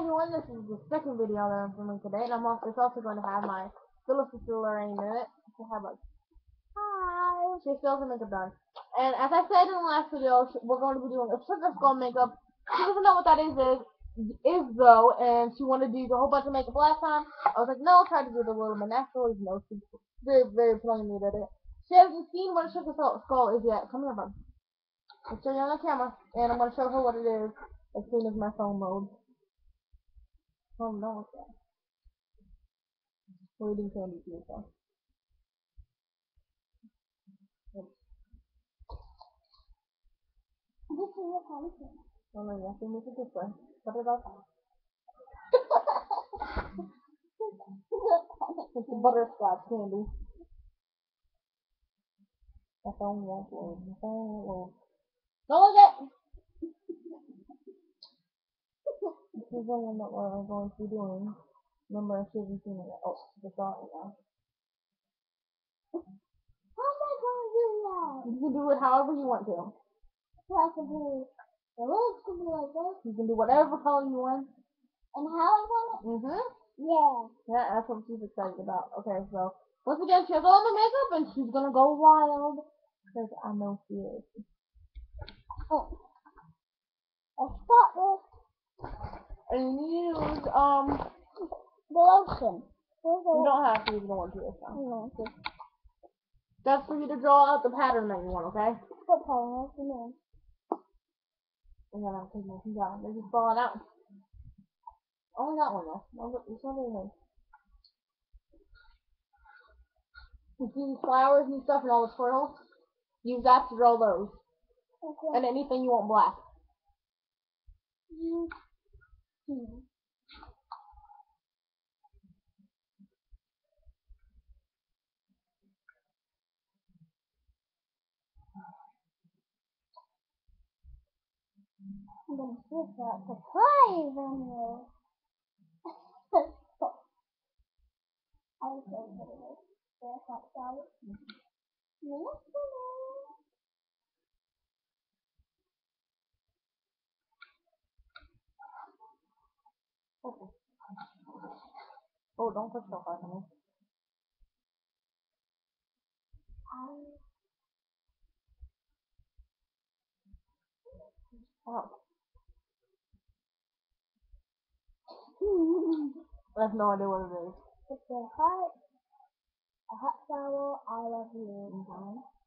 everyone, this is the second video that I'm filming today, and I'm also, also going to have my little sister Lorraine in it. So have a hi. She still has her makeup done. And as I said in the last video, we're going to be doing a sugar skull makeup. She doesn't know what that is, is, is though, and she wanted to do a whole bunch of makeup last time. I was like, no, try to do it a little bit natural, even though she very, very plainly did it. She hasn't seen what a sugar skull is yet. Come here, bud. I'll show you on the camera, and I'm going to show her what it is as soon as my phone loads. Oh no, okay. Waiting is your pumpkin. Oh no, you have to make it this way. Cut it. It's a butterscotch candy. My phone won't load. My phone won't load. Don't look at This is the one that we're going to be doing. Remember, I haven't seen it yet. Oh, saw it now. How am I going to do that? You can do it however you want to. Possibly the legs could be like this. You can do whatever color you want. And how I want it? Mm-hmm. Yeah. Yeah, that's what she's excited about. Okay, so once again, she has all the makeup and she's gonna go wild because I know she is. Oh. Let's start with And use um, the lotion. You don't have to use the one to this time. lotion. That's for you to draw out the pattern that you want, okay? What color is the name? And then I'll take my things out. They're just falling out. Only got one though. No, there's nothing in You see these flowers and stuff and all the swirls? Use that to draw those. Okay. And anything you want black. Hmm. I'm gonna switch that to five on you. I was so good at it. Salad. Yes, hello. Okay. Oh, don't push so hard, honey. Oh. I have no idea what it is. It's a hot, a hot towel, I love you. Mhm.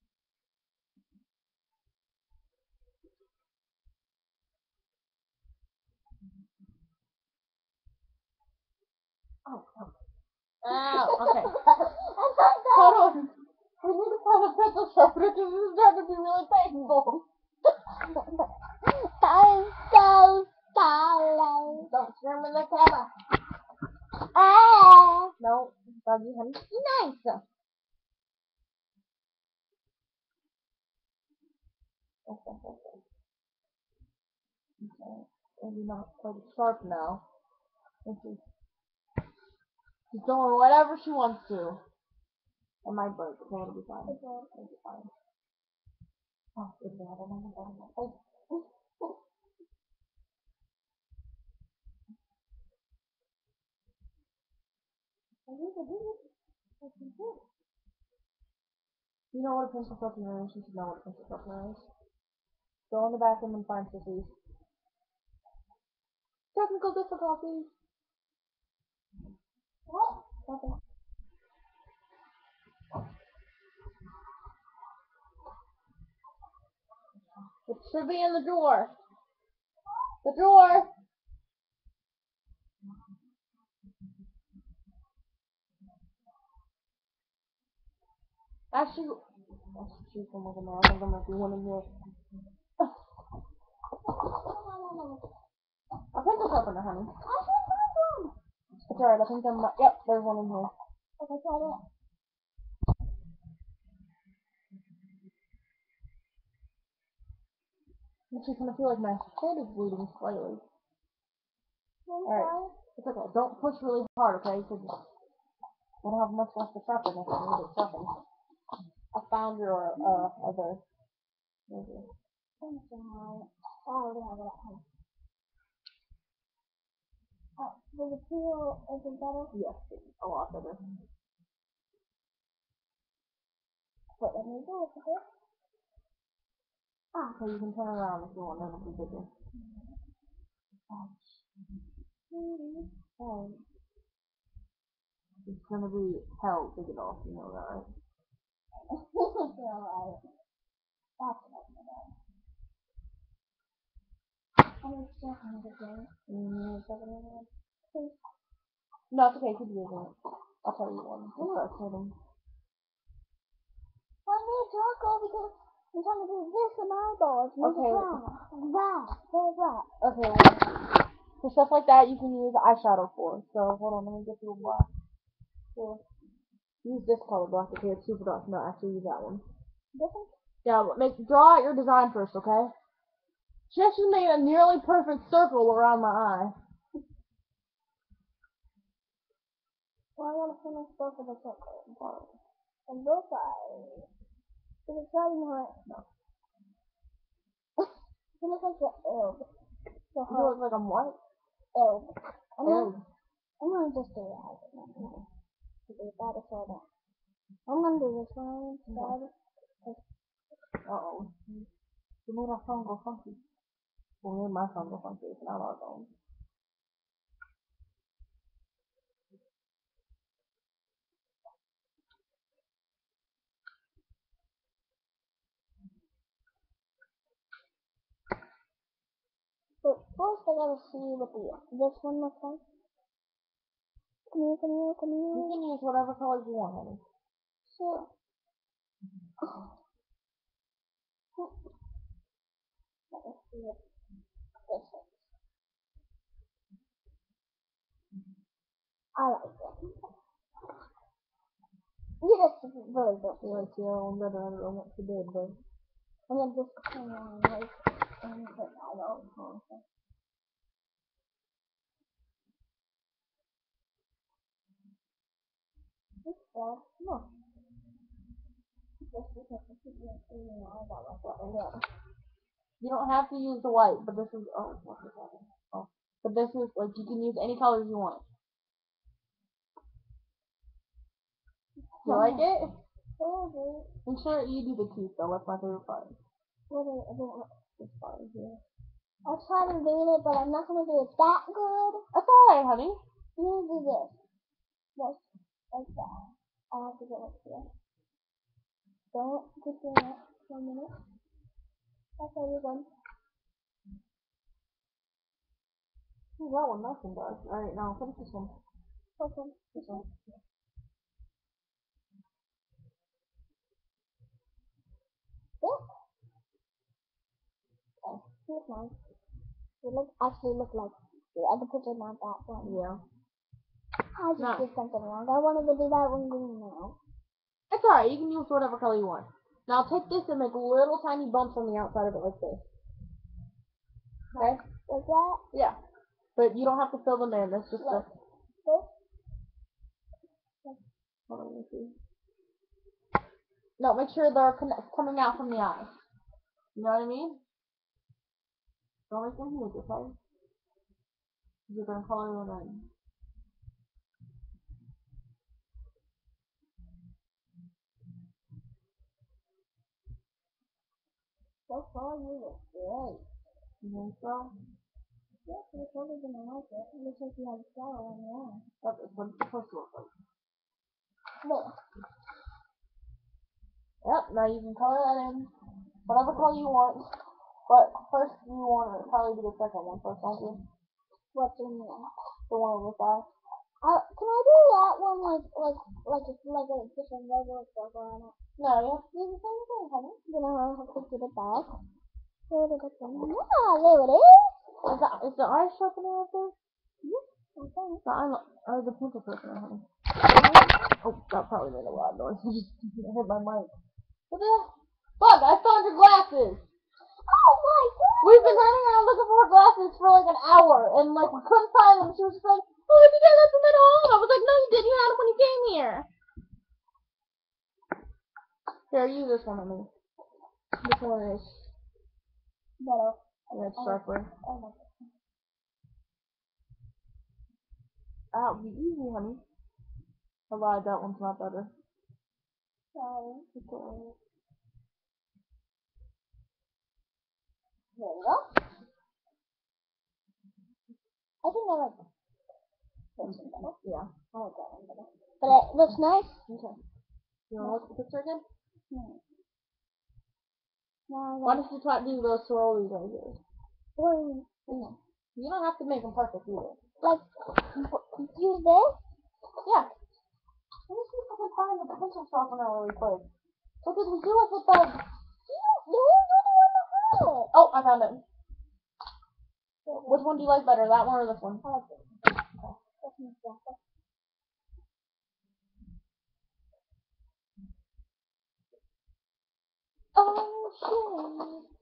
Oh, oh. Ow, okay. I thought that Hold on. We need to find a pencil sharpener because this is starting to be really painful. I'm so sorry. Don't scream in the camera. Ah. No, Buggy, honey. Be nice. Okay, okay. Okay. Maybe not quite as sharp now. And she's, she's doing whatever she wants to. It might break, okay, it'll be fine. It'll be fine. Oh, it's bad. Oh, I don't know. Oh. You know what a pencil sharpener is? You should know what a pencil sharpener is. Go in the bathroom and find scissors. Technical difficulties. It should be in the drawer. The drawer. Actually, actually, she's one. I think there might be one in here. I think it's open, honey. It's alright. I think there might. Yep, there's one in here. Okay, try that. I'm actually kind of feel like my head is bleeding slightly. Alright. It's okay. Don't push really hard, okay? Because I don't have much left to sharpen if I need it sharpened. I found your uh other. Maybe. I'm. I already have it at home. Uh, does it feel, is it better? Yes, it's a lot better. But let me do it, okay? Ah, So you can turn around if you want to be bigger. Oh. It's gonna be hell big enough, you know that, right? That's what I'm about. I'm still hungry, Jane. Mm, it's not gonna happen. Please. No, it's okay, keep using it. I'll tell you one. Just start cutting. Why need a charcoal? Because I'm trying to do this in my eyeballs. Okay. That. That. Okay, for stuff like that, you can use eyeshadow for. So, hold on, let me get you a black. Here. Use this color black, okay? It's super dark. No, actually, use that one. Different? Yeah, make draw out your design first, okay? Just to make a nearly perfect circle around my eye. Well, I want to finish both of the circles. On both sides. Because it's starting to hurt. No. it looks like the egg. The You whole look like I'm what? egg. I'm Oh. gonna, I'm gonna just do that. To do that is all that. I'm gonna do this one instead. Uh-oh. You made our phone go funky. Go funky. It's not our phone. But first I gotta see what the this one looks like. Come here, come here, come You here. can use whatever colors you want, honey. Sure. Let me see what I like it. Is really. You like your own better. I don't know what you did, but then just come on, like, and put that out. This bad. No. Just because I keep seeing my eyeball like that. Yeah. you don't have to use the white. But this is oh, what is that? Oh, but this is like you can use any colors you want. You like it? Oh, dude. Make sure you do the teeth though. That's my favorite part. What is it? I This part here. I'll try to do it, but I'm not gonna do it that good. That's alright, honey. You need to do this. This. Like that. I have to go up here. Don't just do that for a minute. Okay, you're done. Ooh, that one and dark. Alright, now finish this one. Okay. This one. This. Okay, here's mine. It look actually look like the other picture, not that one. Yeah. I just No. did something wrong. I wanted to do that one green now. It's alright. You can use whatever color you want. Now take this and make little tiny bumps on the outside of it like this. Okay? Like that. Yeah. But you don't have to fill them in. That's just a. This. Hold on, let me see. No, make sure they're coming out from the eye. You know what I mean? Don't make them huge, okay? You're gonna color them in. So far, you look great. You think so? Yeah, it's better than I like it. It looks like you have a flower on your eye. That's what it's supposed to look like. There. Yep, now you can color that in. Whatever color you want. But first you want to probably do the second one first, don't you? What's in there? The one over five. Uh, can I do that one like like like it's like a a regular circle on it? No, you have to do the same thing, honey. Then I have to get it back. Where did it go? There it is. Is the, is the eye sharpener up there? Okay. The eye, or the pencil sharpener, honey. Oh, that probably made a lot of noise. I just hit my mic. What the fuck? I found your glasses! Oh my god! We've been running around looking for her glasses for like an hour, and like we couldn't find them. She was just like, "Oh, did you guys left them at home?" I was like, "No, you didn't. You had them when you came here." Here, use this one on me. This one is Better. yeah, it's sharper. Oh my god. That'll be easy, honey. I lied, that one's not better. Okay. There we go. I think I like this one better. Yeah. I like that one better. But it looks nice. Okay. You wanna look at the picture again? Hmm. Now Why don't you try to do those swirlies right here? like, You don't have to make them perfect either. like, use this. Yeah. Let me see if I can find the pencil sharpener really quick. What did we do with it the one. Oh, I found it. Which one do you like better, that one or this one? I like this. One's better. Oh, shit.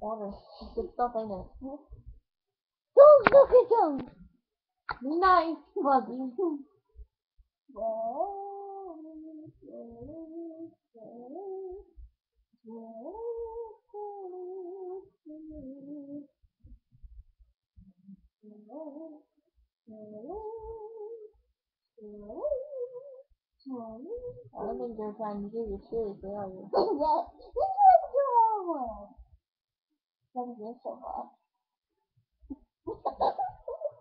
Water. Good stuff, ain't it? Don't look at them. Nice, Buzzy. I don't think they're trying to do this seriously, are you? yes, this was one. That this so far.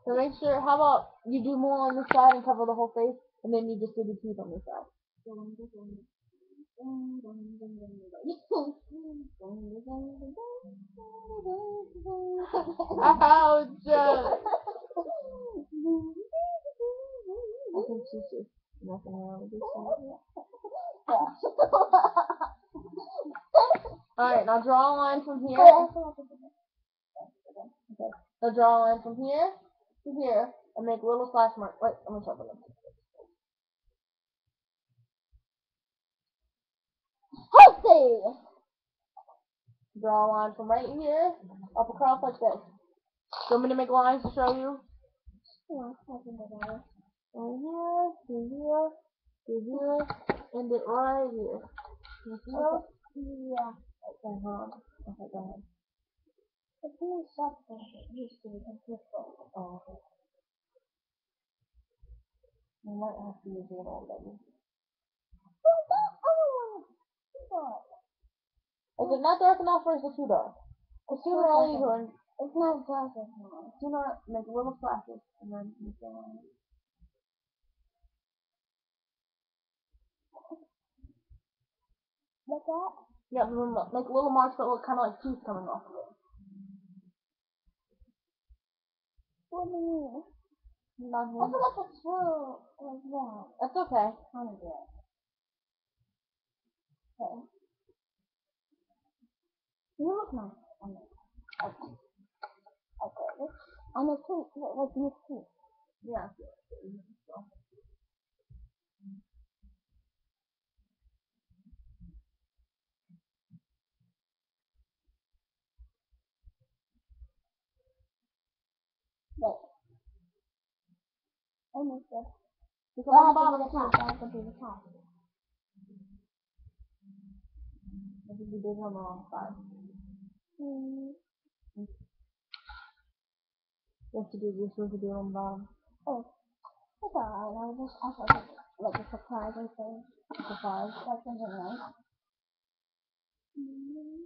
So make sure, how about you do more on this side and cover the whole face, and then you just do the teeth on this side. Ouch! I think she's just messing around with this. Alright, now draw a line from here. Okay. Now draw a line from here here, and make little slash marks. Wait, I'm gonna sharpen them. Healthy! Draw a line from right here up across like this. Do you want me to make lines to show you? Yeah, I can do that. From here to here to here, end it right here. You see that? Yeah. Okay, hold on. Okay, go ahead. Soft when it used to be consistent. Oh, okay. You might have to use it already. Other one? Look. Is it not dark enough or is it too dark? The sooner I'll use one, It's not dark anymore. sooner make little flashes and then you can Like that? Yeah, make little marks that look kind of like teeth coming off of it. What do you? Not I here. feel like it's that. That's okay. Okay. You look nice on. Okay. Okay. On the teeth, like Miss Teeth. Yeah. Wait. I missed it. Well, I have to do the top. I have to do the top. I think you did on the wrong side. Mm. You have to do this, you have to do it on the bottom. Oh. It's alright. I was just, I thought was like a surprise or something. Surprise. That's something nice. No.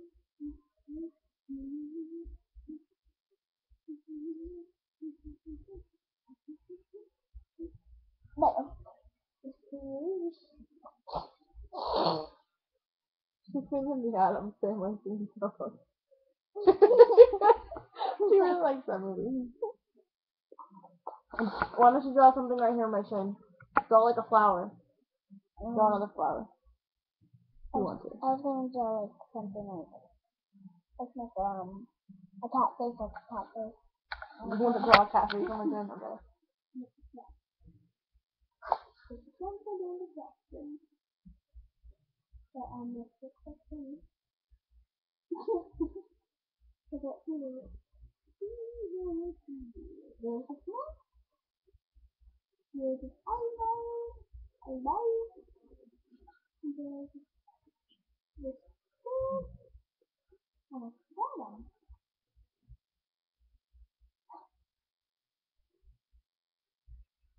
She's thinking the Addams family theme song. she really likes that movie. Why don't you draw something right here on my chin? Draw like a flower. Draw another flower. You want to. I was gonna draw like something like like like um a cat face like a cat face. You want to draw a cat face on my chin? Okay. Don't um, the. But I missed the question. Forgot to do it. There's a snack. There's an eyeball. A light. There's a food. And a bottom.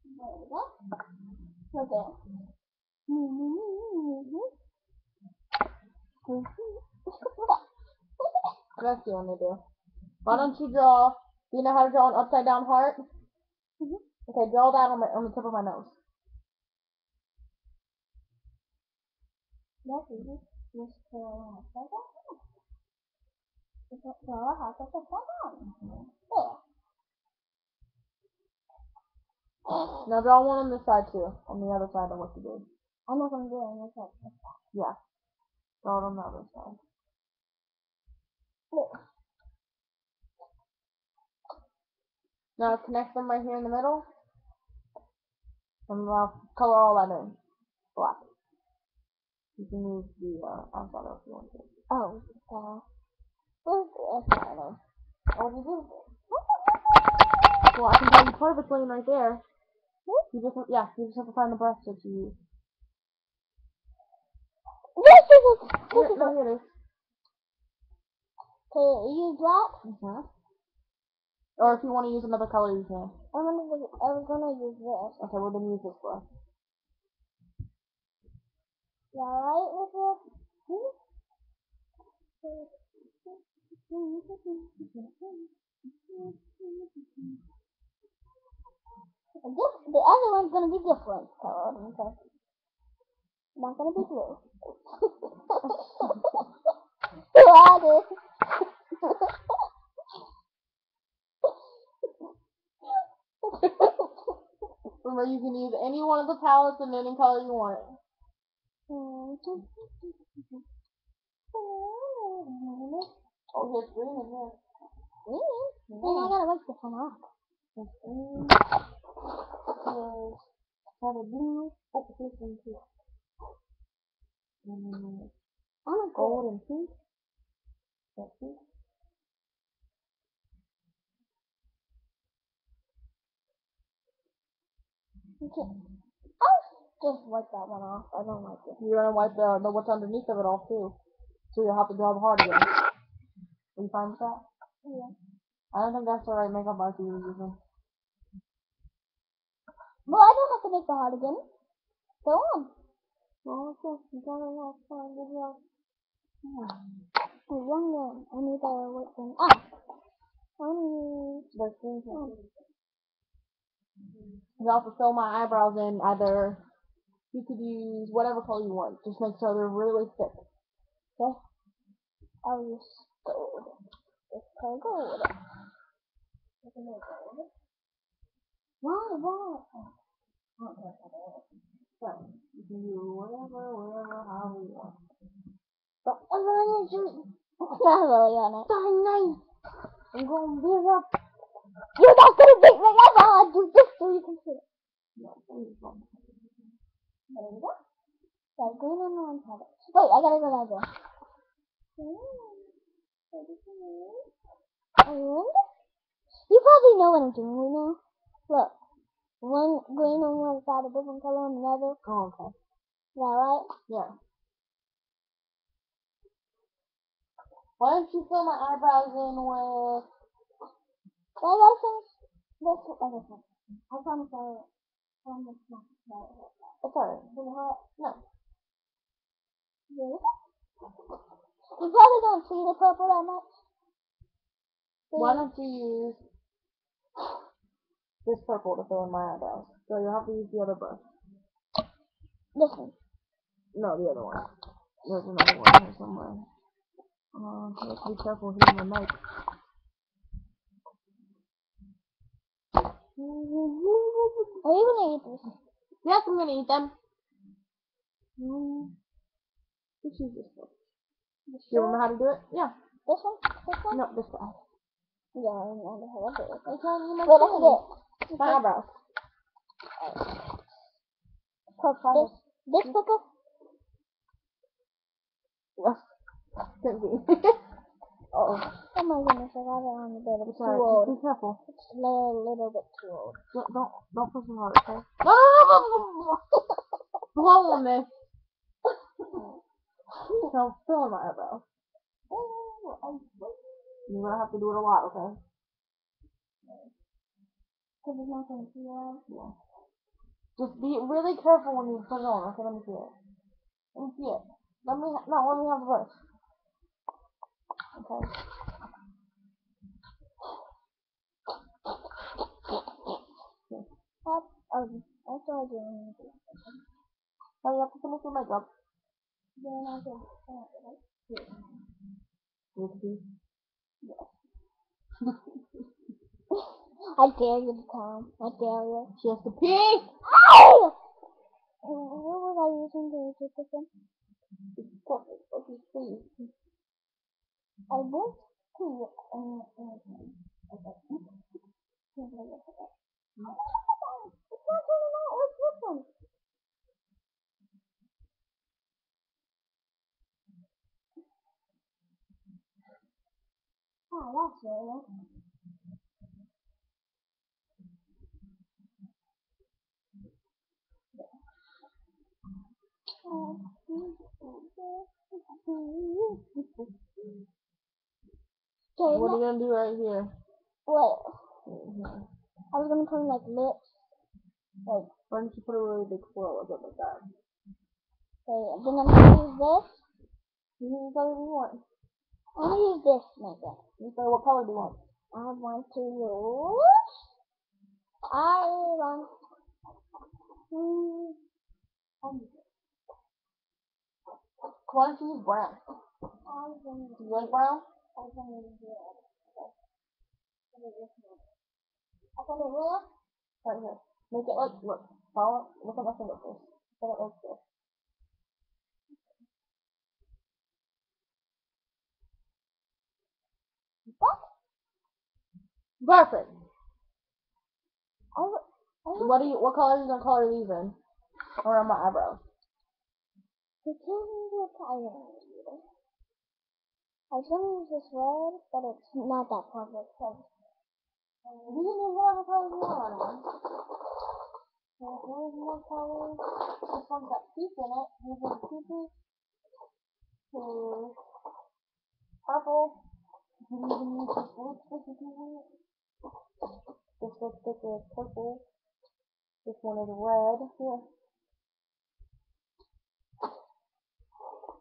There we go. Okay. That's the only do. Why don't you draw? Do you know how to draw an upside down heart? Mhm. Okay, draw that on my on the tip of my nose. That's easy. Just draw a upside down. Just draw a house upside down. There. Now draw one on this side too, on the other side of what you did. I'm not gonna do it on this side. Yeah. Draw it on the other side. Now connect them right here in the middle. And uh, color all that in. Black. You can use the uh, eyeshadow if you want to. Oh, uh, where's the? Oh. Well, I can tell you part of it's perfectly right there. You just have, yeah, you just have to find the brush that you use. This is it. This is no, it. here it is. Okay, use black. Mm-hmm. Or if you want to use another color, you can. I'm gonna use, I'm gonna use this. Okay, well then use this brush. Yeah, right with it? This, the other one's gonna be different colored, okay? Not gonna be blue. What is? Remember, you can use any one of the palettes in any color you want. Oh, here's green in here. Really? Then oh I gotta wipe this one off. Green. Here's blue. Oh, some too. And uh, I'm a gold and pink. That's pink. Okay. I'll just wipe that one off. I don't like it. You're gonna wipe the, the what's underneath of it off too. So you'll have to draw the heart again. Are you fine with that? Yeah. I don't think that's the right makeup marker you're using. Well, I don't have to make the heart again. Go on. Well, okay. You got it all fine. Good job. There's one more. I need to work one. Ah. I need. Green here. Oh. You also fill my eyebrows in either you could use whatever color you want. Just make sure they're really thick. Okay? I'll use gold. It's called gold. At my gold. Why? So you can do whatever, whatever, however you want. But I'm gonna do. On it. Darn nice. I'm gonna be up. You're not gonna make me up. I'll do this so you can see it. Yeah. There we go. Got green and orange color. Wait, I got a good idea. And you probably know what I'm doing right now. Look, one green on one side, a different color on the other. Oh, okay. Is that right? Yeah. Why don't you fill my eyebrows in with But I gotta finish this other thing. I promise I will. I promise not to try it. It's alright. Is it hot? No. Really? You probably don't see the purple that much. Why don't you use this purple to fill in my eyebrows? So you'll have to use the other brush. This one. No, the other one. There's another one here somewhere. Uh, you have to be careful hitting the mic. Are you gonna eat this? Yes, I'm gonna eat them. Let's use this one. Do you remember how to do it? Yeah. This one? This one? No, this one. Yeah, I remember how to do it. I can't even Wait, I can do it. My eyebrows. Purple. This, this purple? Yes. Could be. oh. Oh my goodness, I got it on the bed. It's too old. Be careful. It's a little, little bit too old. Don't don't don't push it hard, okay? No, no, no, no, no, no. Blow on this. So fill in my eyebrows. You're gonna have to do it a lot, okay? Because it's not going to see well. Yeah. Just be really careful when you put it on. Okay, let me see it. Let me see it. Let me, no, let me have the brush. Okay. That's, oh, that's what I do when you do it. Now you have to finish your makeup. Then I can, uh, like, You I dare you to come. I dare you. She has to pee. Ow! What was I using to do this again? Perfect. Okay, please. I went to, um, um, okay. Here's what I did. Oh my God, It's not turning out. What's this one? Okay, What are you gonna do right here? wait. Mhm. I was gonna turn like lips. Like, Why don't you put a really big swirl of it like that? okay, then I'm gonna use this. You can use whatever you want. I'm use this makeup. Say what color do you want? I want to use. I want to. Um, Why don't you brown? Do you like brown? I was gonna use one? I got a ruler. Right here. Make it like, look, follow, look at my finger first. Make it like this. What? Wa- I was What are you, what color are you gonna color these in? Or on my eyebrows? to. I use this red, but it's not that perfect. So You can use whatever color you want on them. So here's more colors. This one's got peach in it. These are the peaches. Here's purple. You can even use this lipstick if you want. This lipstick is purple. This one is red. Here.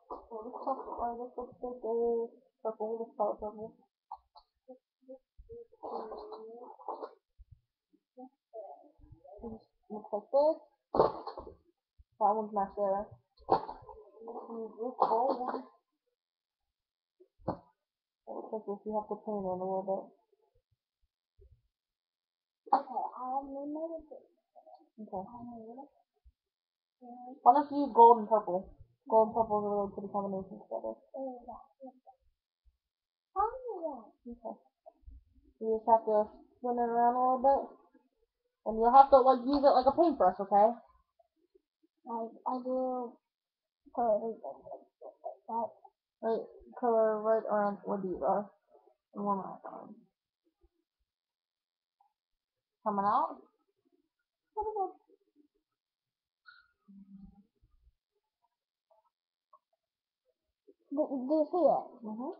So oh, this purple, or this lipstick is purple. This color purple. Looks like this. That one's. Let's use this one. Looks like this. You have to paint it a little bit. Okay, I have no notice. Okay. It. Why don't you use gold and purple? Gold and purple is a really pretty combination together. There you go. How do you that? Okay. You just have to spin it around a little bit. And you'll have to like use it like a paintbrush, okay? Like I do color like that. Right, color right around where these are. And one last arm. Coming out. Do, do you see it? Mm-hmm.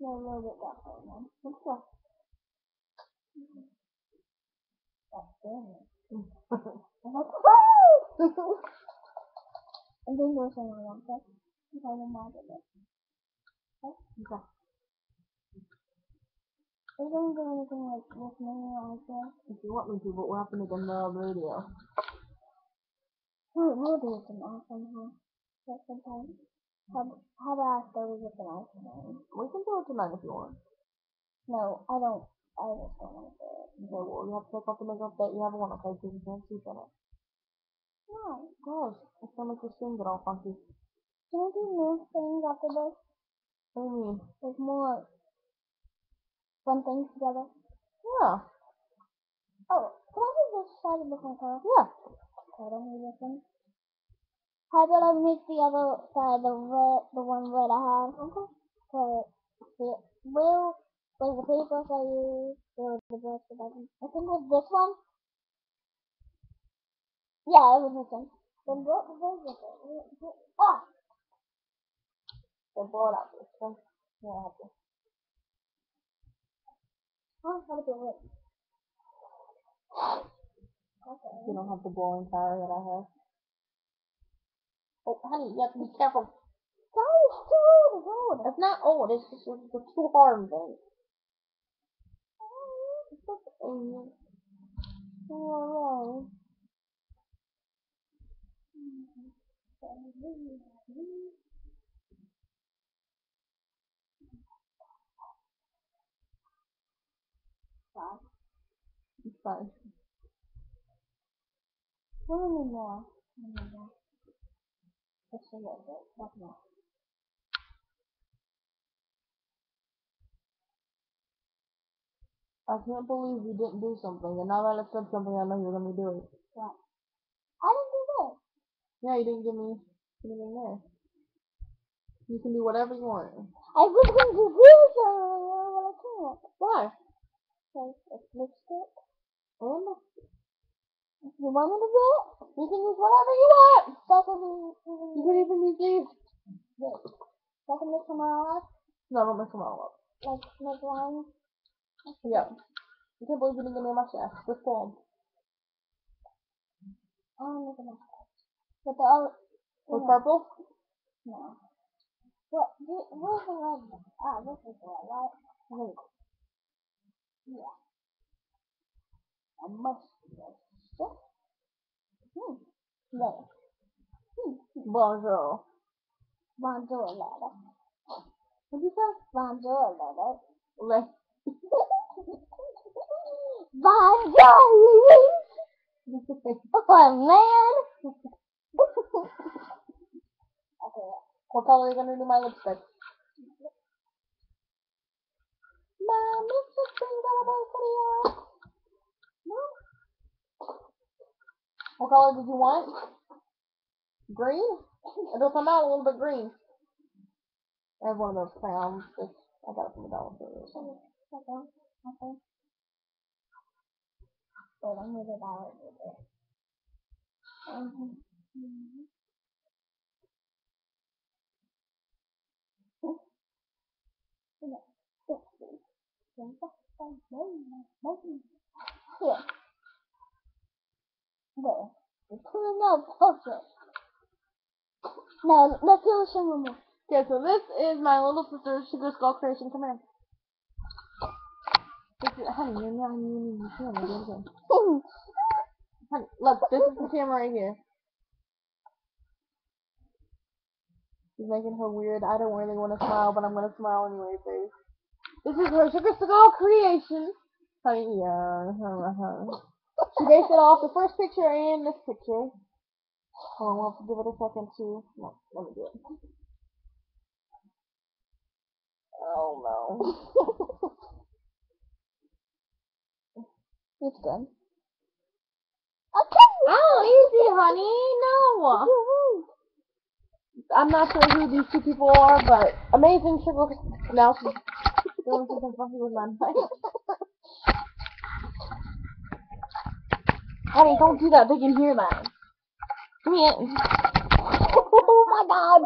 No, a little bit that way then. Let's go. That's good. okay. And then there's another one, okay? Okay, then I'll do it. Is there anything anything like this many like that? If you want me to, but we'll have to make another video. We'll, we'll do some somehow. But sometime. How, how about after we get the ice cream? We can do it tonight if you want. No, I don't. I just don't want to do it. Okay, well, you have to take off the makeup that you have on, okay? Because you can't sleep in it. Why? Gosh, it's gonna make your skin get all funky. Can I do new things after this? What do you mean? There's more fun things together. Yeah. Oh, can I do this side of the different color? Yeah. Okay, don't need this one. How about I make the other side, the red, the one red I have? Okay. Okay. The blue was the paper I used. Was the brush that I. I think it was this one. Yeah, it was this one. Then what was it? Ah! So blow it out first, okay? Yeah, I have to. Oh, how to do it. Okay. You don't have the blowing power that I have. Oh, honey, you have to be careful. No, it's too old. It's old. It's not old. It's just it's a oh, too hard thing. Alright. Fine. It's fine. What do you mean more? What do you mean more? Just a little bit. That's more. I can't believe you didn't do something, and now that I said something, I know you're gonna do it. What? I didn't do this. Yeah, you didn't give me anything there. You can do whatever you want. I was going to do this, uh, but I can't. Why? Okay, it's lipstick. And You want me to do it? you can use whatever you want. That can be, You can even use these. this. That can mix them all up. No, don't mix them all up. Like, make lines. Yeah. I can't believe you didn't give me a mustache. Pull 'em. Oh, make a mustache. With the other, With no. purple? No. What? Where's the red one? Ah, this is the red, right? Wait. Yeah. A mustache. Hmm. There. Hmm. Bonjour. Bonjour, letter. What'd you say? Bonjour, letter. Like, Bonjour! Oh, man! okay. what color are you gonna do my lipstick? Mom, is this thing gonna be video? No? What color did you want? Green? It'll come out a little bit green. I have one of those. It's, I got it from the dollar store. Okay. Okay. Wait, I'm gonna buy it mhm. Here. There. It's clean up. Perfect. Now, let's do some more. Okay, so this is my little sister's Sugar Skull creation. Come is, honey, you're not even the camera. It. Honey, look, this is the camera right here. She's making her weird, I don't really want to smile, but I'm going to smile anyway face. This is her Sugar Skull creation. Honey, yeah. uh-huh. She based it off the first picture and this picture. Hold on, we'll have to give it a second to. No, let me do it. Oh no. it's done. Oh, easy, honey. No. I'm not sure who these two people are, but amazing sugar. Now she's with my knife. Honey, don't do that. They can hear that. Come here. oh my god.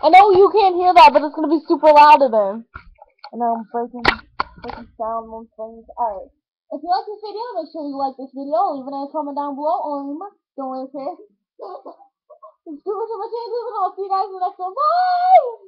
I know you can't hear that, but it's gonna be super loud to them. I know I'm breaking, breaking sound on things. Alright. If you like this video, make sure you like this video. Leave a comment down below. Remember, don't worry, Subscribe to my channel, and I'll see you guys in the next one. Bye!